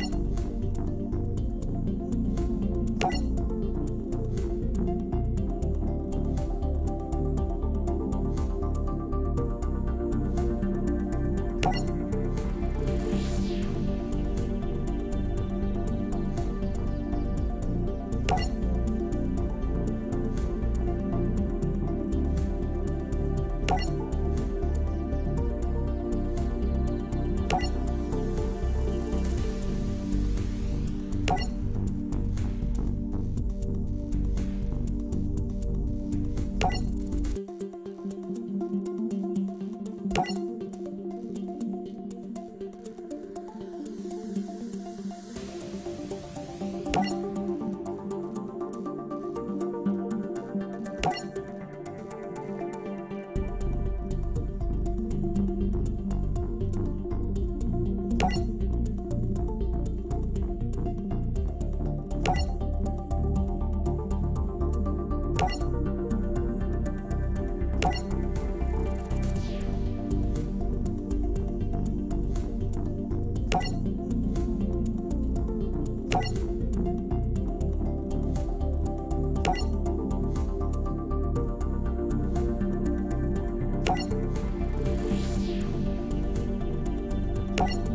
you Bye.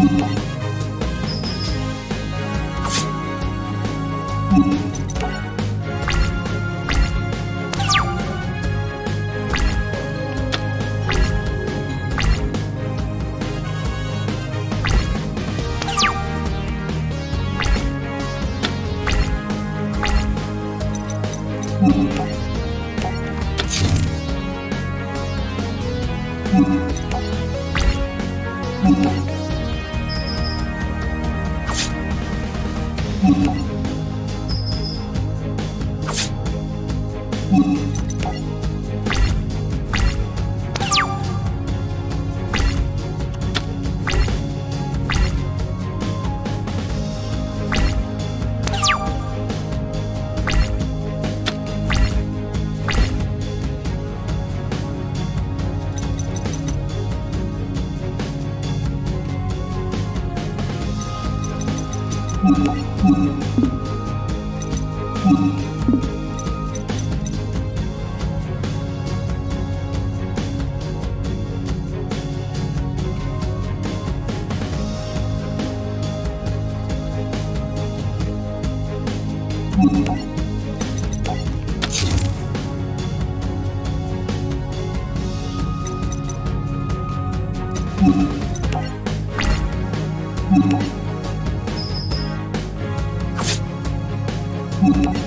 Thank mm -hmm. you. Thank you.